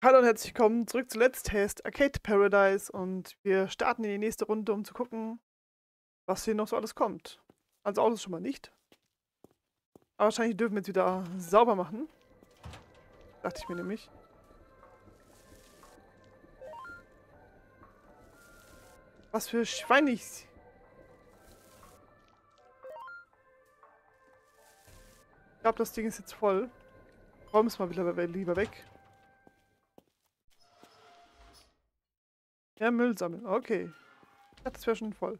Hallo und herzlich willkommen zurück zu Let's Test Arcade Paradise und wir starten in die nächste Runde, um zu gucken, was hier noch so alles kommt. Also Autos schon mal nicht. Aber wahrscheinlich dürfen wir jetzt wieder sauber machen. Dachte ich mir nämlich. Was für Schweinig. Ich glaube, das Ding ist jetzt voll. Räum es mal wieder lieber weg. Ja, Müll sammeln. Okay. Das wäre schon voll.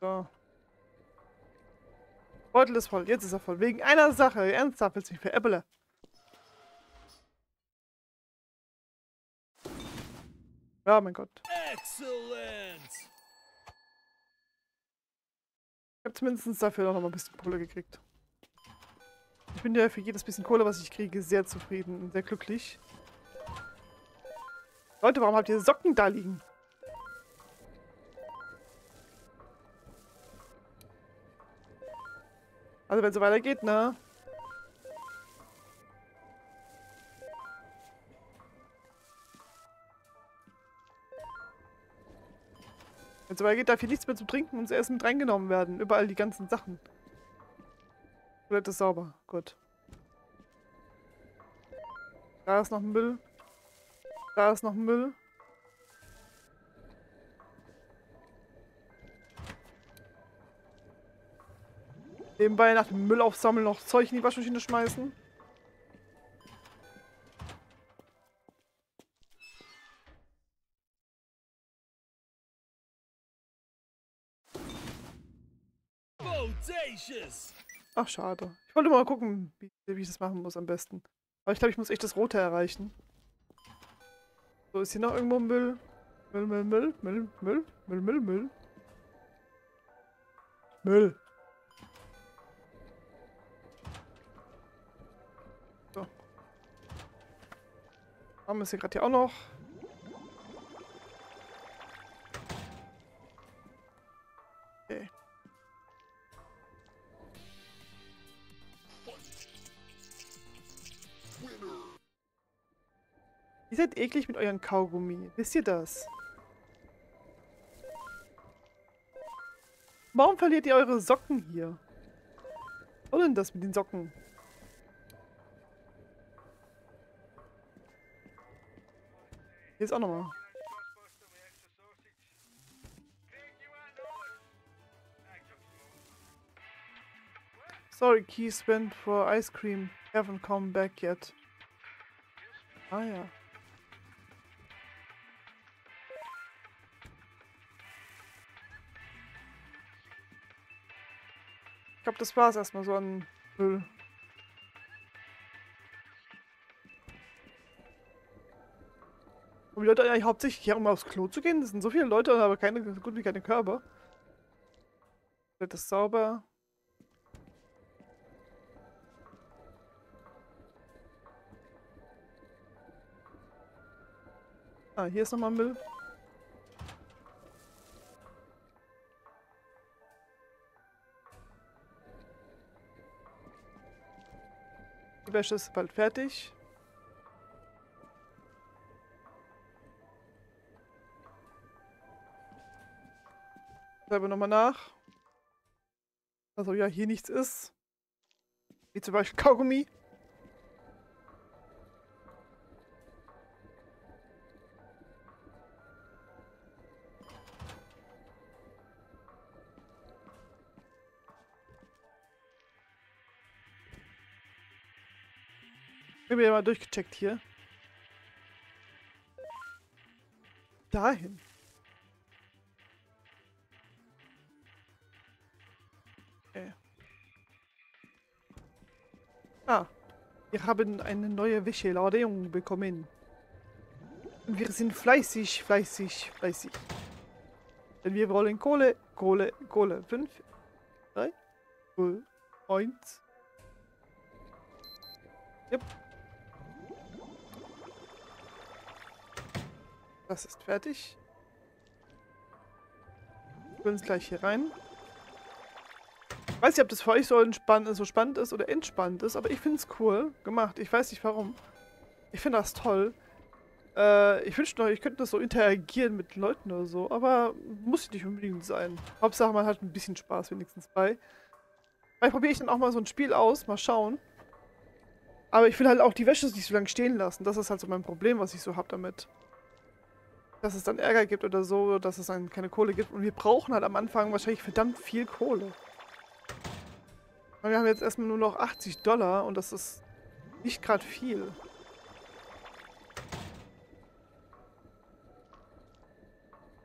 So. Beutel ist voll. Jetzt ist er voll. Wegen einer Sache. Ernsthaft willst du mich veräppeln. Ja, mein Gott. Excellent. Ich habe zumindest dafür noch mal ein bisschen Kohle gekriegt. Ich bin ja für jedes bisschen Kohle, was ich kriege, sehr zufrieden und sehr glücklich. Leute, warum habt ihr Socken da liegen? Also wenn es so weitergeht, ne? Wenn es so weitergeht, darf hier nichts mehr zu trinken und zu essen mit reingenommen werden. Überall die ganzen Sachen. Toilette ist sauber. Gut. Da ist noch Müll. Da ist noch Müll. Nebenbei nach dem Müll aufsammeln noch Zeug in die Waschmaschine schmeißen. Bodacious! Ach, schade. Ich wollte mal gucken, wie, wie ich das machen muss am besten. Aber ich glaube, ich muss echt das Rote erreichen. So, ist hier noch irgendwo Müll? Müll, Müll, Müll, Müll, Müll, Müll, Müll, Müll. Müll. So. Haben wir es hier gerade hier auch noch? Ihr seid eklig mit euren Kaugummi. Wisst ihr das? Warum verliert ihr eure Socken hier? Was denn das mit den Socken? Hier ist auch nochmal. Sorry, Keys went for ice cream. Haven't come back yet. Ah ja. Ich glaube, das war es erstmal so an Müll. Um die Leute eigentlich hauptsächlich hier, um aufs Klo zu gehen? Das sind so viele Leute, aber keine, gut wie keine Körper. Wird das sauber? Ah, hier ist nochmal Müll. Wäsche ist bald fertig. Schreibe nochmal nach. Also ja, hier nichts ist. Wie zum Beispiel Kaugummi. Ich habe ja mal durchgecheckt hier. Dahin. Okay. Ah. Wir haben eine neue Wäscheladung bekommen. Wir sind fleißig, fleißig, fleißig. Denn wir wollen Kohle, Kohle, Kohle. Fünf, drei, zwei, eins. Yep. Das ist fertig. Wir uns gleich hier rein. weiß nicht, ob das für euch so, entspannt, so spannend ist oder entspannt ist, aber ich finde es cool gemacht. Ich weiß nicht warum. Ich finde das toll. Äh, ich wünschte noch, ich könnte das so interagieren mit Leuten oder so, aber muss nicht unbedingt sein. Hauptsache, man hat ein bisschen Spaß wenigstens bei. Vielleicht probiere ich dann auch mal so ein Spiel aus, mal schauen. Aber ich will halt auch die Wäsche nicht so lange stehen lassen. Das ist halt so mein Problem, was ich so habe damit. Dass es dann Ärger gibt oder so, dass es dann keine Kohle gibt. Und wir brauchen halt am Anfang wahrscheinlich verdammt viel Kohle. Weil wir haben jetzt erstmal nur noch 80 Dollar und das ist nicht gerade viel.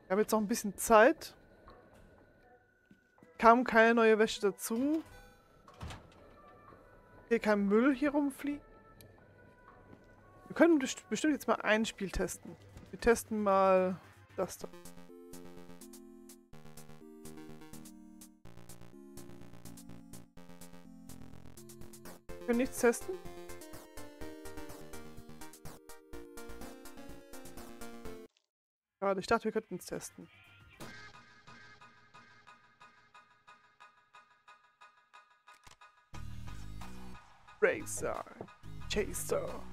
Wir haben jetzt noch ein bisschen Zeit. Kam keine neue Wäsche dazu. Hier kein Müll hier rumfliegt. Wir können bestimmt jetzt mal ein Spiel testen. Wir testen mal das da. Wir nichts testen. Schade, ich dachte, wir könnten es testen. Racer. Chaser.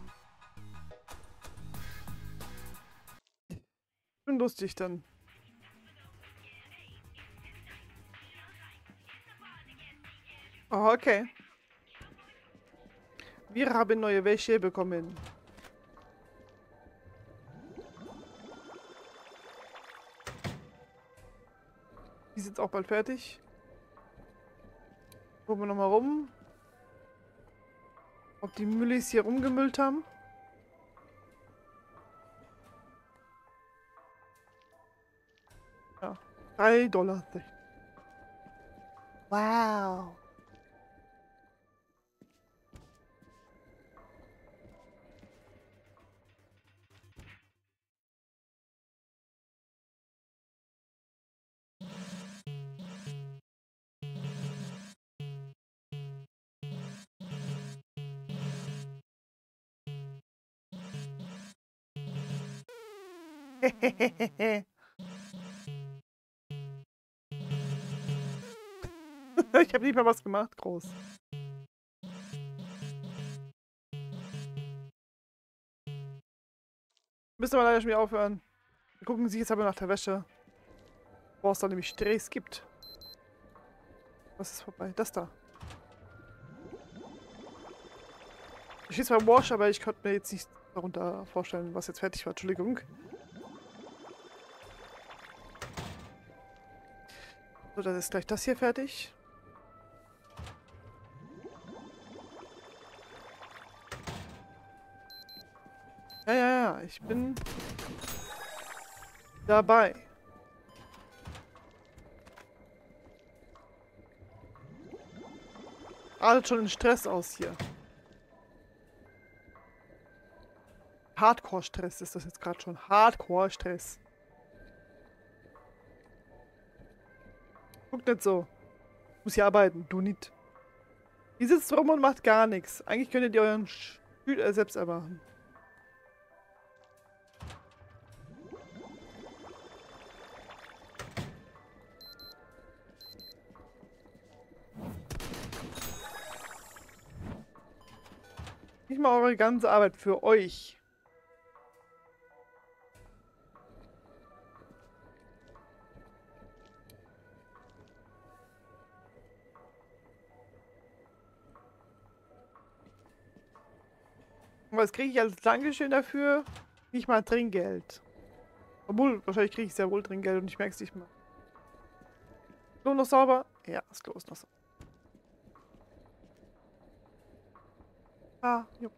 Bin lustig dann. Oh, okay. Wir haben neue Wäsche bekommen. Die sind auch bald fertig. Gucken wir nochmal rum. Ob die Müllis hier rumgemüllt haben? Ja. 3 Dollar. Wow. ich habe nicht mal was gemacht, groß. Müssen wir leider schon wieder aufhören. Wir gucken sich jetzt aber nach der Wäsche. Wo es da nämlich Drehs gibt. Was ist vorbei? Das da. Ich stehe zwar im Wash, aber ich konnte mir jetzt nicht darunter vorstellen, was jetzt fertig war. Entschuldigung. So, dann ist gleich das hier fertig. Ja, ja, ja, ich bin dabei. Alles schon in Stress aus hier. Hardcore-Stress ist das jetzt gerade schon. Hardcore-Stress. Guck nicht so. Ich muss hier arbeiten, du nicht. Ihr sitzt rum und macht gar nichts. Eigentlich könntet ihr euren äh, selbst ermachen. Mache eure ganze Arbeit für euch. Was kriege ich als Dankeschön dafür? Nicht mal Trinkgeld. Obwohl, wahrscheinlich kriege ich sehr wohl Trinkgeld und ich merke es nicht mal. Klo noch sauber? Ja, das Klo ist noch sauber. Ah. Wie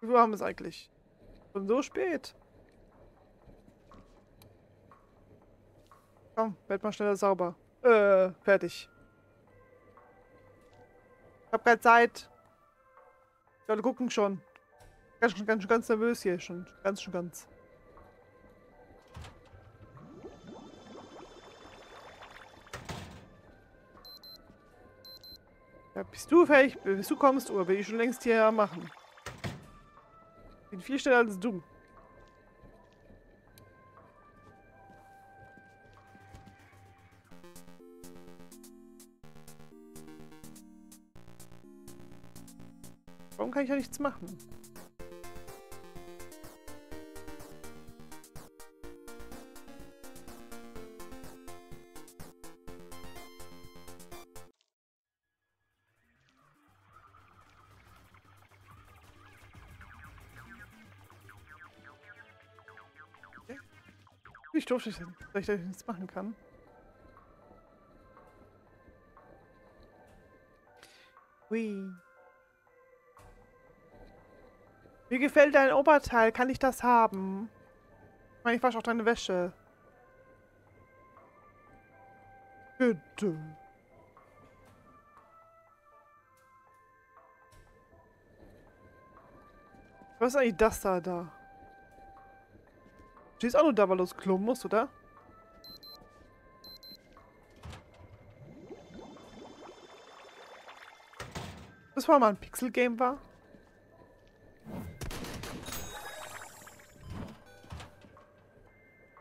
viel haben wir es eigentlich? Schon so spät. Komm, werd mal schneller sauber. Äh, fertig. Ich hab keine Zeit. Die Leute gucken schon. Ganz, ganz, ganz nervös hier schon. Ganz, schon ganz. Ja, bist du fähig, bis du kommst, oder will ich schon längst hier am Machen? Bin viel schneller als du. Warum kann ich ja nichts machen? Doof, dass ich da nichts machen kann. Hui. Mir gefällt dein Oberteil. Kann ich das haben? Ich meine, ich wasche auch deine Wäsche. Bitte. Was ist eigentlich das da da? Stehst auch nur da, weil du es klonen musst, oder? Das war mal ein Pixel-Game war?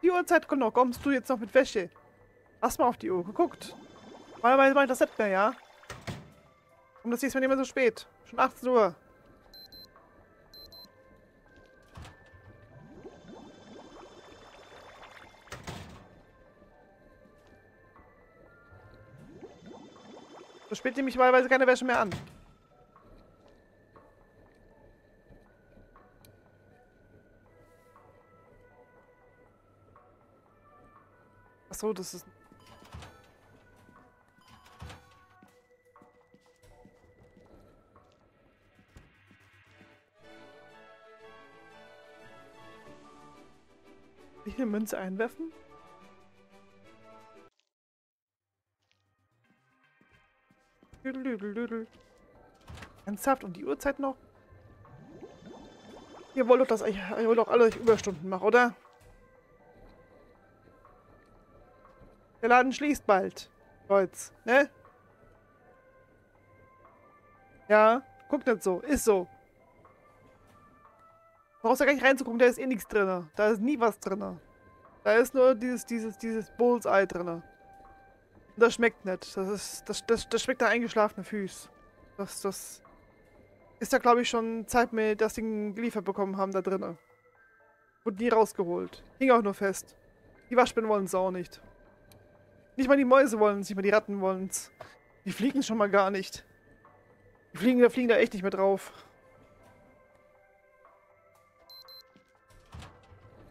Die Uhrzeit genau, kommst du jetzt noch mit Wäsche? Hast mal auf die Uhr geguckt. Normalerweise ich das nicht mehr, ja? Und das ist mir nicht mehr so spät. Schon 18 Uhr. So spät nehme ich normalerweise keine Wäsche mehr an. Achso, das ist... Eine Münze einwerfen? Ernsthaft? Und die Uhrzeit noch? Ihr wollt doch, dass ich, ihr wollt doch alle Überstunden machen, oder? Der Laden schließt bald. Kreuz, ne? Ja, guck nicht so. Ist so. Brauchst ja gar nicht reinzugucken, da ist eh nichts drin. Da ist nie was drin. Da ist nur dieses, dieses, dieses Bullseye drin. Das schmeckt nicht. Das ist, das, das, das schmeckt nach eingeschlafene Füße. Das, das ist ja, glaube ich, schon Zeit mehr, dass die geliefert bekommen haben da drinnen. Wurde nie rausgeholt. Hing auch nur fest. Die Waschbären wollen es auch nicht. Nicht mal die Mäuse wollen es, nicht mal die Ratten wollen es. Die fliegen schon mal gar nicht. Die fliegen, fliegen da echt nicht mehr drauf.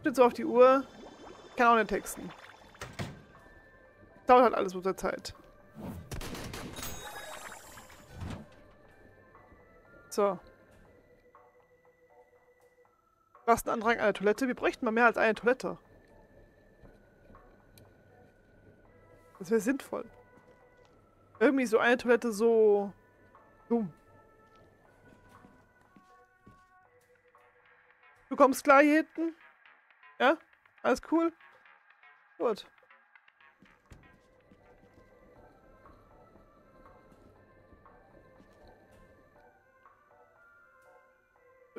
Steht so auf die Uhr. Kann auch nicht texten. Dauert halt alles mit der Zeit. So. Was ein Andrang an der Toilette? Wir bräuchten mal mehr als eine Toilette. Das wäre sinnvoll. Irgendwie so eine Toilette so dumm. Du kommst klar hier hinten? Ja? Alles cool? Gut.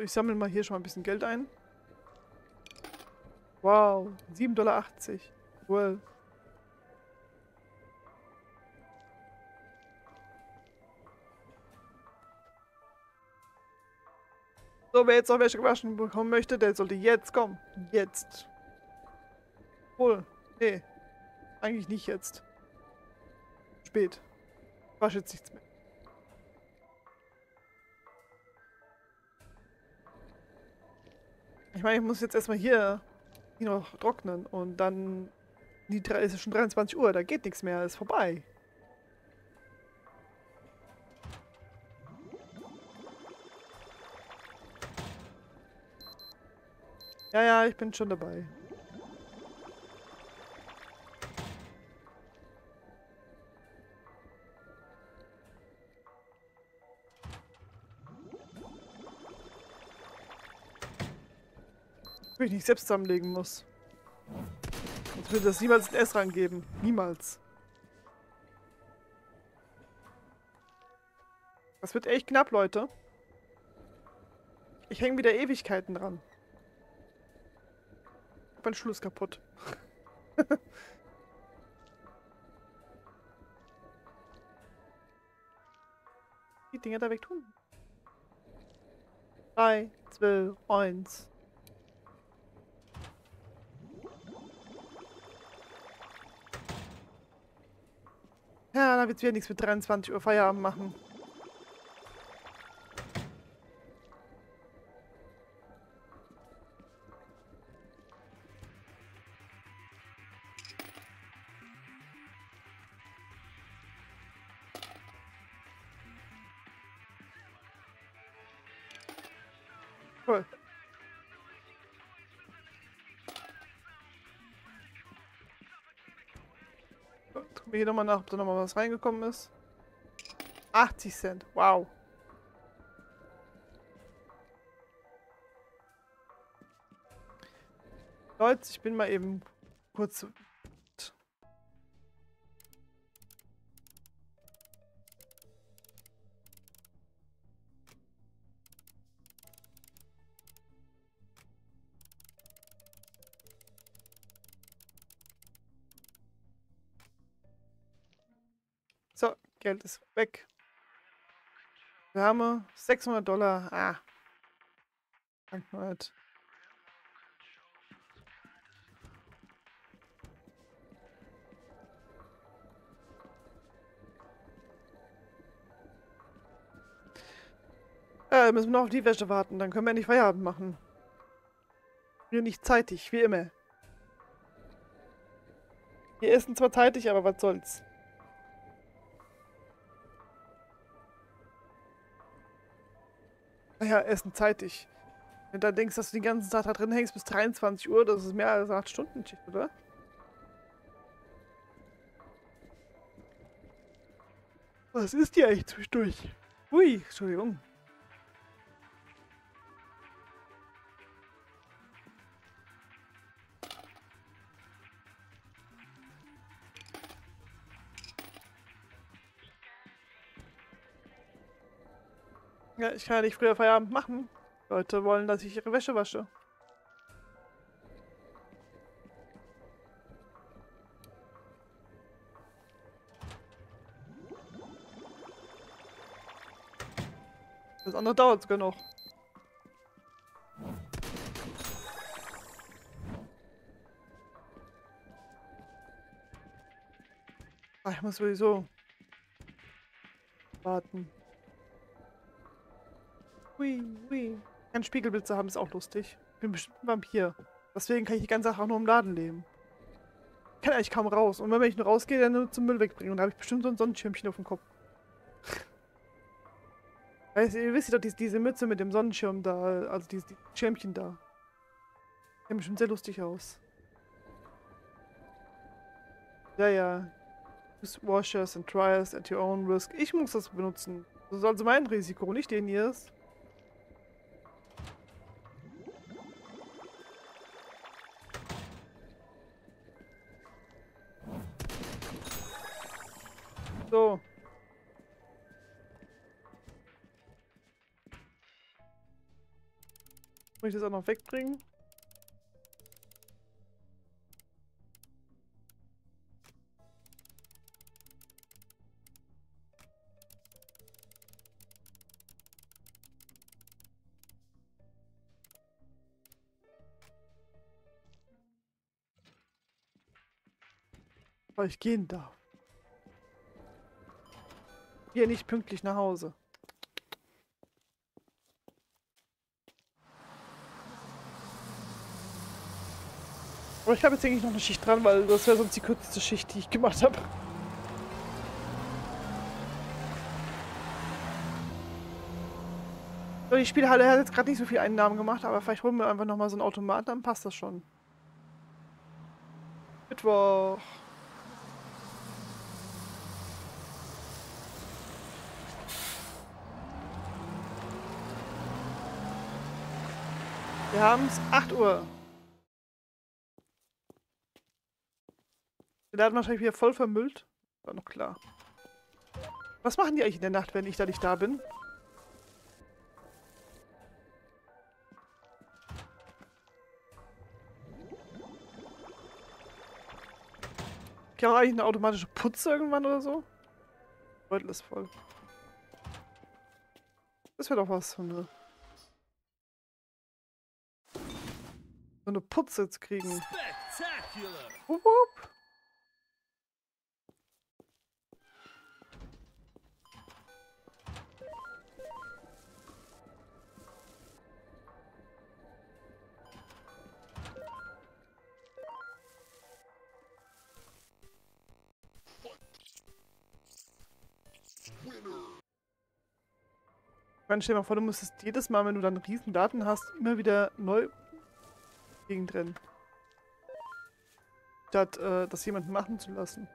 Ich sammle mal hier schon mal ein bisschen Geld ein. Wow, 7,80 Dollar. Well. So, wer jetzt noch welche gewaschen bekommen möchte, der sollte jetzt kommen. Jetzt. Wohl. Nee. Eigentlich nicht jetzt. Spät. Wasch jetzt nichts mehr. Ich meine, ich muss jetzt erstmal hier, noch trocknen und dann die, ist schon 23 Uhr, da geht nichts mehr, ist vorbei. Ja, ja, ich bin schon dabei. Wenn ich nicht selbst zusammenlegen muss. Sonst würde das niemals ein S rangeben. Niemals. Das wird echt knapp, Leute. Ich hänge wieder Ewigkeiten dran. Mein Schluss kaputt. Die Dinger da weg tun. 3, 2, 1. Ja, da wird wieder nichts mit 23 Uhr Feierabend machen. Wir hier nochmal nach, ob da nochmal was reingekommen ist. 80 Cent. Wow. Leute, ich bin mal eben kurz... So, Geld ist weg. Wir haben 600 Dollar. Ah. Banknote. Äh, müssen wir noch auf die Wäsche warten, dann können wir endlich Feierabend machen. Wir nicht zeitig, wie immer. Wir essen zwar zeitig, aber was soll's. Naja, essen zeitig. Wenn du dann denkst, dass du den ganzen Tag da drin hängst bis 23 Uhr, das ist mehr als 8 Stunden Schicht, oder? Was ist die eigentlich zwischendurch? Ui, Entschuldigung. Ja, ich kann ja nicht früher Feierabend machen. Leute wollen, dass ich ihre Wäsche wasche. Das andere dauert sogar noch. Ich muss sowieso warten. Hui, hui. Ein Spiegelbild zu haben ist auch lustig. Ich bin bestimmt ein Vampir. Deswegen kann ich die ganze Sache auch nur im Laden leben. Ich kann eigentlich kaum raus. Und wenn ich nur rausgehe, dann nur zum Müll wegbringen. Und da habe ich bestimmt so ein Sonnenschirmchen auf dem Kopf. Weißt, ihr wisst doch, diese, Mütze mit dem Sonnenschirm da, also diese die Schirmchen da. Sehen bestimmt sehr lustig aus. Ja, ja. Use washers and dryers at your own risk. Ich muss das benutzen. Das ist also mein Risiko, nicht den hier ich das auch noch wegbringen? Weil ich gehen darf. Hier nicht pünktlich nach Hause. Aber ich habe jetzt eigentlich noch eine Schicht dran, weil das wäre sonst die kürzeste Schicht, die ich gemacht habe. Die Spielhalle hat jetzt gerade nicht so viel Einnahmen gemacht, aber vielleicht holen wir einfach nochmal so einen Automat, dann passt das schon. Mittwoch. Wir haben es 8 Uhr. Der Laden wahrscheinlich wieder voll vermüllt. War noch klar. Was machen die eigentlich in der Nacht, wenn ich da nicht da bin? Ich habe eigentlich eine automatische Putze irgendwann oder so. Beutel ist voll. Das wäre doch was von eine so eine Putze zu kriegen. Wupp, wupp. Meine, stell dir mal vor, du müsstest jedes Mal, wenn du dann riesen Daten hast, immer wieder neu gegendrennen. Statt äh, das jemanden machen zu lassen.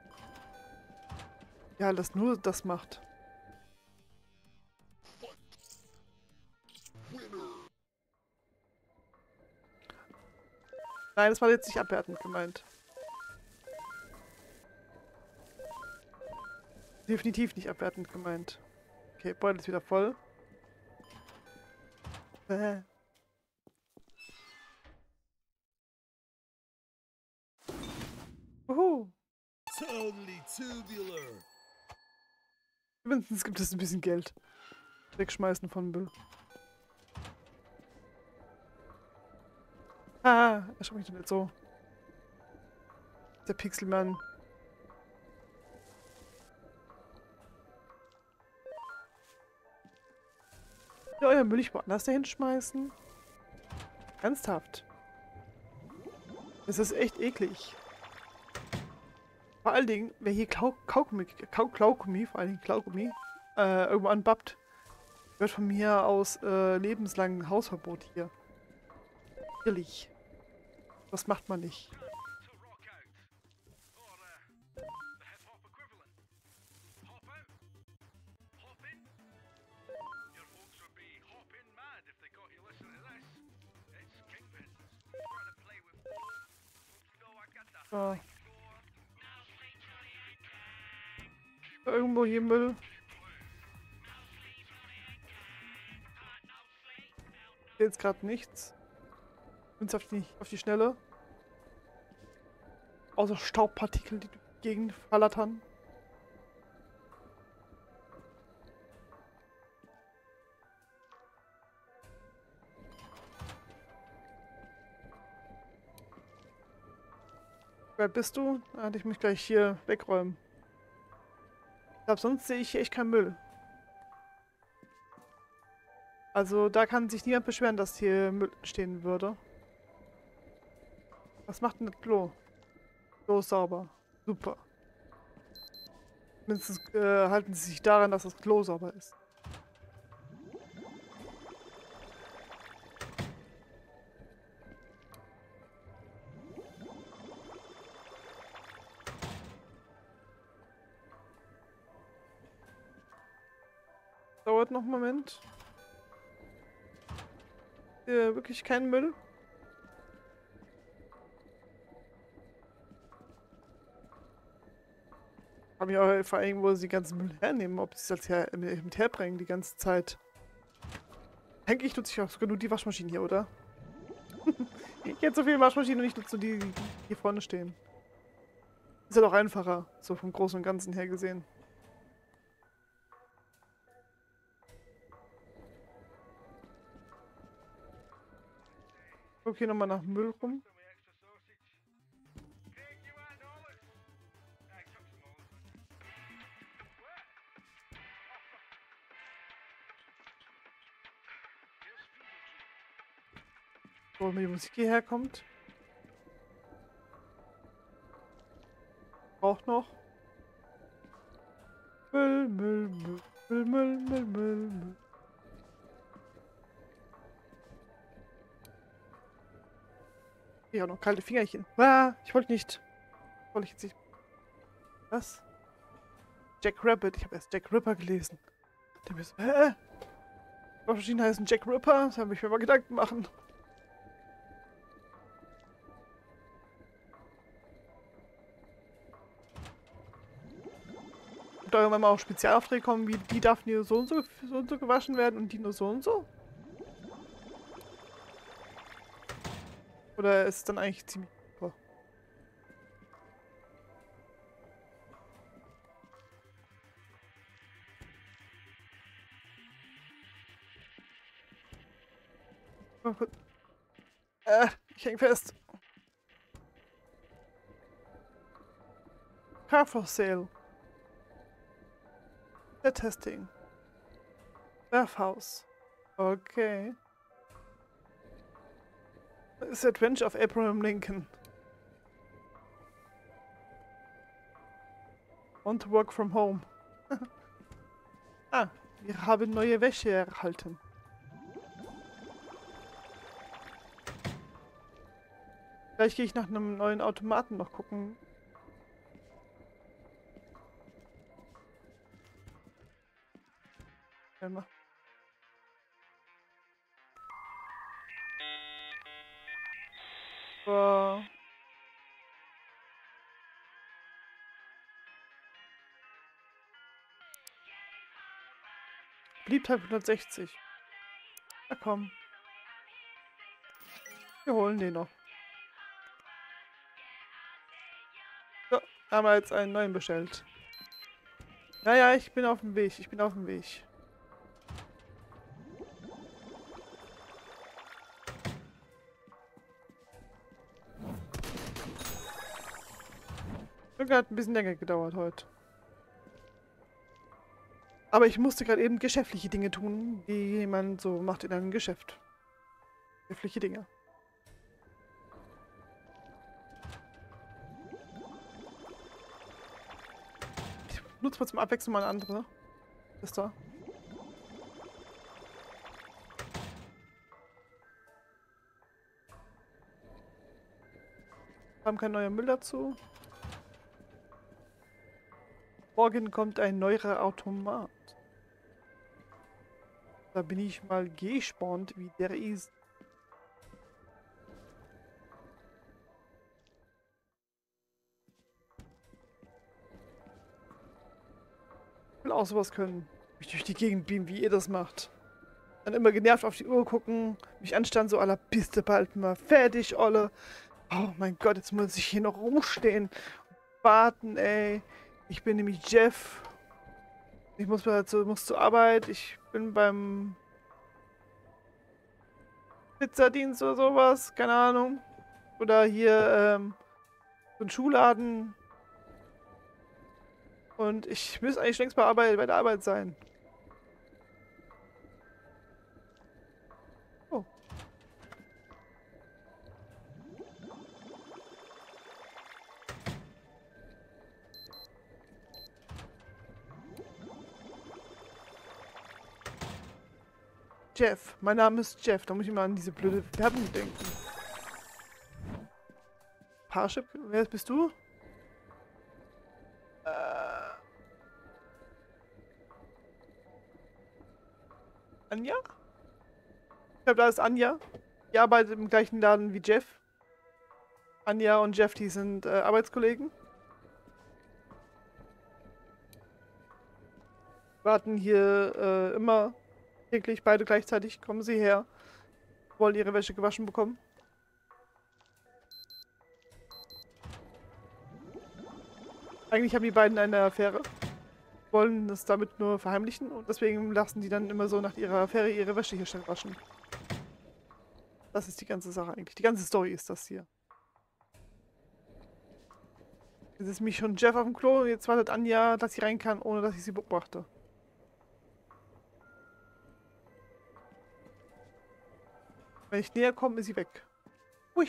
Ja, das nur das macht. Nein, das war jetzt nicht abwertend gemeint. Definitiv nicht abwertend gemeint. Okay, Beutel ist wieder voll. Äh. Uhu. Totally tubular! Mindestens gibt es ein bisschen Geld. Wegschmeißen von Müll. Ah, erschreck mich doch nicht so. Der Pixelmann. Ja, euer Müll ich woanders dahin schmeißen? Ernsthaft. Das ist echt eklig. Vor allen Dingen, wer hier Klau Kaugummi, Kau Klaugummi, vor allen Dingen Klaugummi, äh, irgendwo anbappt, wird von mir aus äh, lebenslangen Hausverbot hier. Ehrlich. Das macht man nicht. Score. Irgendwo hier Müll. Jetzt gerade nichts. Bin's auf die, auf die Schnelle. Außer Staubpartikel, die durch die. Wer bist du? Da hatte ich mich gleich hier wegräumen. Ich glaube, sonst sehe ich hier echt keinen Müll. Also da kann sich niemand beschweren, dass hier Müll stehen würde. Was macht denn das Klo? Klo sauber. Super. Mindestens äh, halten sie sich daran, dass das Klo sauber ist. Dauert noch einen Moment. Hier wirklich kein Müll. Hab ich auch vor allem, wo sie den ganzen Müll hernehmen, ob sie als her mit herbringen die ganze Zeit. Eigentlich nutze ich auch sogar nur die Waschmaschine hier, oder? ich hätte so viele Waschmaschinen und ich nutze nur die, die hier vorne stehen. Ist ja doch einfacher, so vom Großen und Ganzen her gesehen. Guck hier nochmal nach Müll rum. Wo die Musik hierher kommt. Braucht noch. Müll, Müll, Ja, noch kalte Fingerchen. Ah, ich wollte nicht. Wollte ich jetzt nicht. Was? Jack Rabbit. Ich habe erst Jack Ripper gelesen. Der mir so, hä? Waschmaschinen heißen Jack Ripper. Das habe ich mir mal Gedanken machen. Und da irgendwann mal auch Spezialaufträge kommen, wie die darf nur so und so, so und so gewaschen werden und die nur so und so? Oder ist es dann eigentlich ziemlich? Mal kurz- Äh, Ich häng fest. Car for sale. Der Testing. Werfhaus. Okay. Ist Adventure of Abraham Lincoln. Want to work from home. ah, wir haben neue Wäsche erhalten. Vielleicht gehe ich nach einem neuen Automaten noch gucken. Einmal. So. Beliebtheit 160. Na komm. Wir holen den noch. So, haben wir jetzt einen neuen bestellt. Naja, ich bin auf dem Weg. Ich bin auf dem Weg. Folge hat ein bisschen länger gedauert heute. Aber ich musste gerade eben geschäftliche Dinge tun, die man so macht in einem Geschäft. Geschäftliche Dinge. Ich nutze mal zum Abwechseln mal eine andere. Ist da. Haben kein neuer Müll dazu. Morgen kommt ein neuer Automat. Da bin ich mal gespannt, wie der ist. Ich will auch sowas können. Mich durch die Gegend beamen, wie ihr das macht. Dann immer genervt auf die Uhr gucken, mich anstand so aller Piste bald mal fertig, Olle. Oh mein Gott, jetzt muss ich hier noch rumstehen. Warten, ey. Ich bin nämlich Jeff. Ich muss, zu, muss zur Arbeit. Ich bin beim Pizzadienst oder sowas. Keine Ahnung. Oder hier ähm, so ein Schuhladen. Und ich müsste eigentlich längst bei, Arbeit, bei der Arbeit sein. Jeff. Mein Name ist Jeff. Da muss ich mal an diese blöde Werbung denken. Parship? Wer bist du? Äh. Anja? Ich glaube, da ist Anja. Die arbeitet im gleichen Laden wie Jeff. Anja und Jeff, die sind äh, Arbeitskollegen. Warten hier äh, immer Täglich, beide gleichzeitig kommen sie her. Wollen ihre Wäsche gewaschen bekommen. Eigentlich haben die beiden eine Affäre. Wollen das damit nur verheimlichen und deswegen lassen die dann immer so nach ihrer Affäre ihre Wäsche hier schnell waschen. Das ist die ganze Sache eigentlich. Die ganze Story ist das hier. Jetzt ist mich schon Jeff auf dem Klo und jetzt wartet Anja, dass sie rein kann, ohne dass ich sie beobachte. Wenn ich näher komme, ist sie weg. Hui.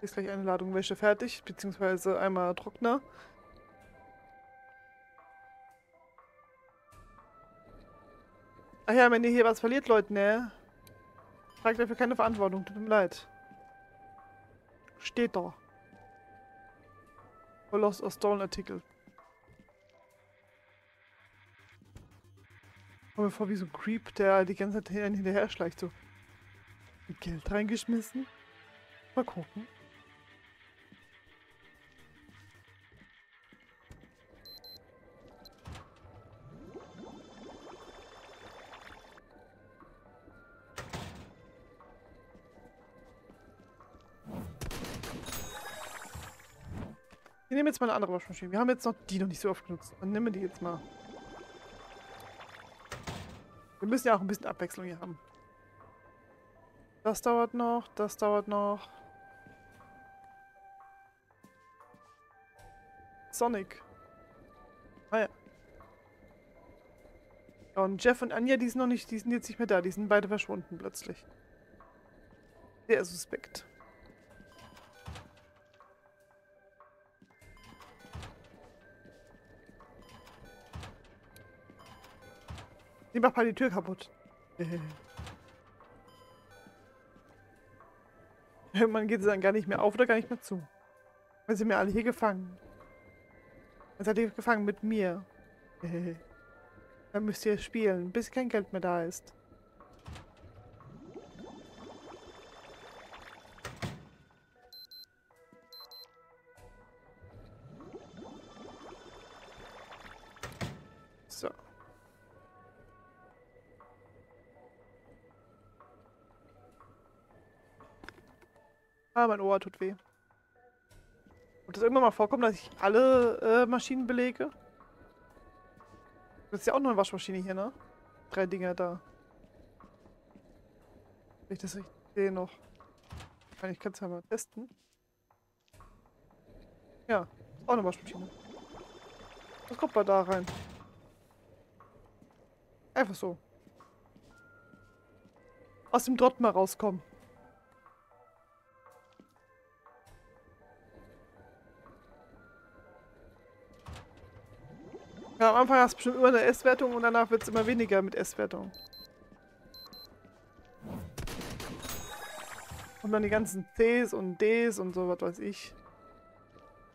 Ist gleich eine Ladung Wäsche fertig, beziehungsweise einmal Trockner. Ach ja, wenn ihr hier was verliert, Leute, ne? Tragt dafür keine Verantwortung, tut mir leid. Steht da. Lost or Stolen Artikel. Komme mir vor wie so ein Creep, der die ganze Zeit hinterher schleicht. So. Geld reingeschmissen. Mal gucken. Wir nehmen jetzt mal eine andere Waschmaschine. Wir haben jetzt noch die noch nicht so oft genutzt. Dann nehmen wir die jetzt mal. Wir müssen ja auch ein bisschen Abwechslung hier haben. Das dauert noch, das dauert noch. Sonic. Ah ja. Und Jeff und Anja, die sind noch nicht, die sind jetzt nicht mehr da. Die sind beide verschwunden plötzlich. Sehr suspekt. Die macht mal die Tür kaputt. Irgendwann geht sie dann gar nicht mehr auf oder gar nicht mehr zu. Weil sie mir alle hier gefangen. Dann seid ihr gefangen mit mir. Dann müsst ihr spielen, bis kein Geld mehr da ist. Ah, mein Ohr tut weh. Und das irgendwann mal vorkommt, dass ich alle äh, Maschinen belege? Das ist ja auch noch eine Waschmaschine hier, ne? Drei Dinger da. Ich das richtig sehe noch. Ich kann es ja mal testen. Ja, auch eine Waschmaschine. Was kommt mal da rein? Einfach so. Aus dem Trott mal rauskommen. Ja, am Anfang hast du bestimmt immer eine S-Wertung und danach wird es immer weniger mit S-Wertung. Und dann die ganzen Cs und Ds und so, was weiß ich.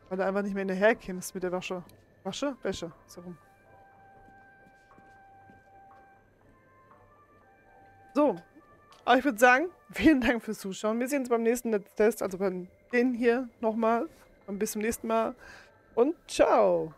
Weil du einfach nicht mehr hinterher kommst mit der Wasche. Wasche? Wäsche. So rum. So. Aber ich würde sagen, vielen Dank fürs Zuschauen. Wir sehen uns beim nächsten Test, also beim den hier nochmal. Und bis zum nächsten Mal. Und ciao.